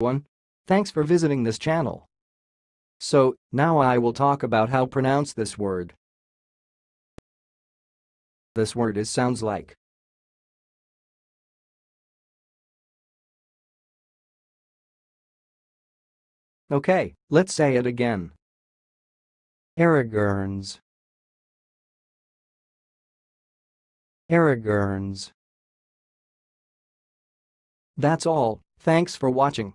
everyone. Thanks for visiting this channel. So, now I will talk about how pronounce this word. This word is sounds like Okay, let's say it again. Aragorns. Aragorns. That's all, thanks for watching.